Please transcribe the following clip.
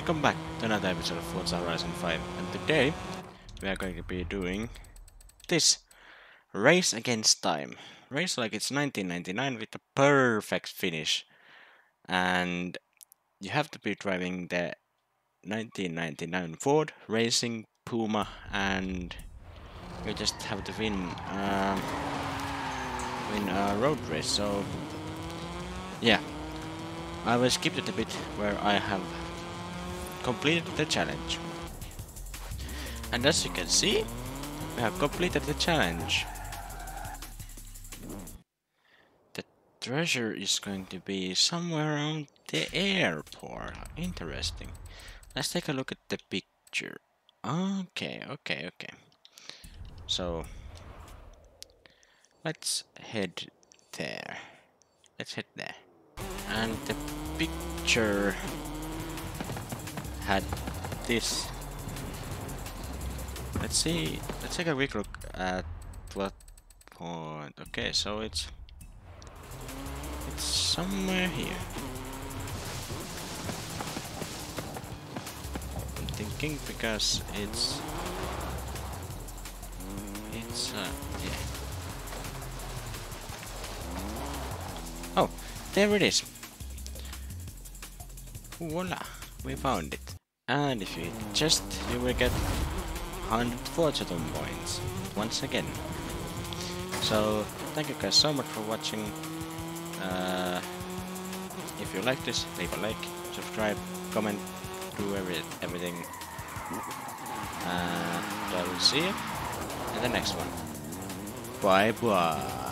welcome back to another episode of Forza Horizon 5 and today we are going to be doing this race against time. Race like it's 1999 with a perfect finish. And you have to be driving the 1999 Ford Racing Puma and you just have to win um, win a road race. So yeah. I will skip it a bit where I have completed the challenge. And as you can see, we have completed the challenge. The treasure is going to be somewhere around the airport. Interesting. Let's take a look at the picture. Okay, okay, okay. So, let's head there. Let's head there. And the picture had this. Let's see, let's take a quick look at what point. Okay, so it's it's somewhere here. I'm thinking because it's it's uh yeah. Oh, there it is. Voila, we found it. And if you hit chest, you will get 100 fortune points once again. So, thank you guys so much for watching. Uh, if you like this, leave a like, subscribe, comment, do every, everything. And I will see you in the next one. Bye bye.